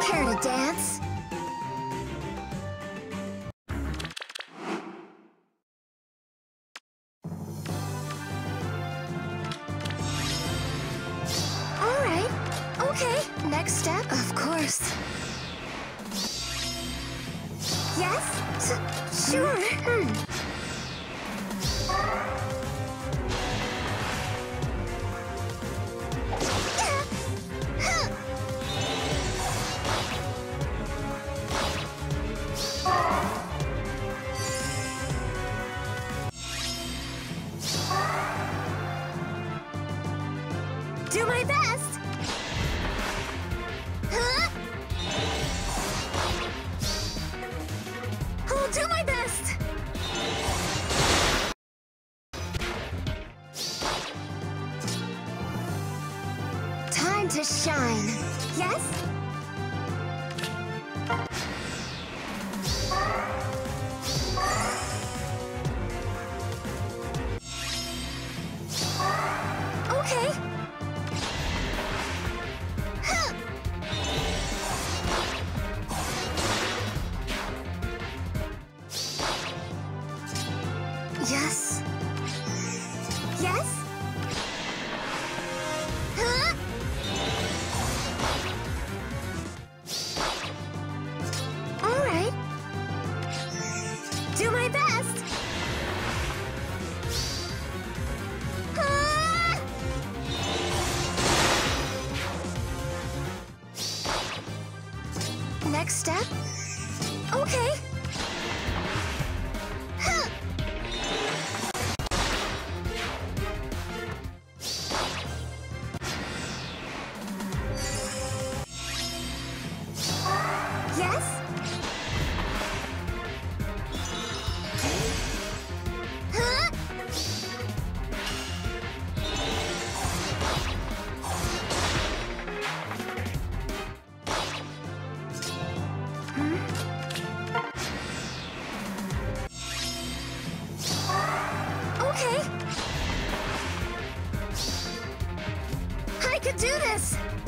Care to dance? All right. Okay. Next step? Of course. Yes? S sure. Hmm. Do my best! Huh? I'll do my best! Time to shine. Yes? My best. Ah! Next step? Okay. I could do this!